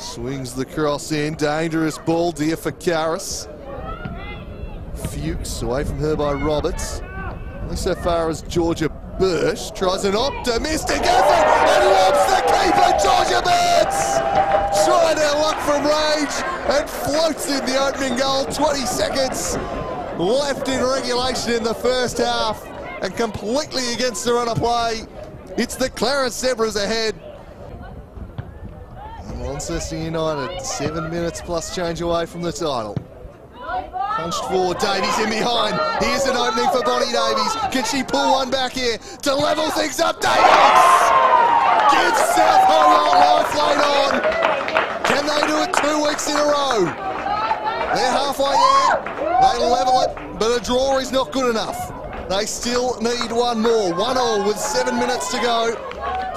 Swings the cross in. Dangerous ball, dear for Caris. Fuchs away from her by Roberts. Only so far as Georgia Burch tries an optimistic effort and lobs the keeper, Georgia Burch! Trying her luck from range and floats in the opening goal. 20 seconds left in regulation in the first half and completely against the run of play. It's the Clarence Zebras ahead. Launceston United, seven minutes plus change away from the title. Punched forward, Davies in behind. Here's an opening for Bonnie Davies. Can she pull one back here to level things up? Davies! Gives South Hobart lifeline on. Can they do it two weeks in a row? They're halfway there. They level it, but a draw is not good enough. They still need one more. One all with seven minutes to go.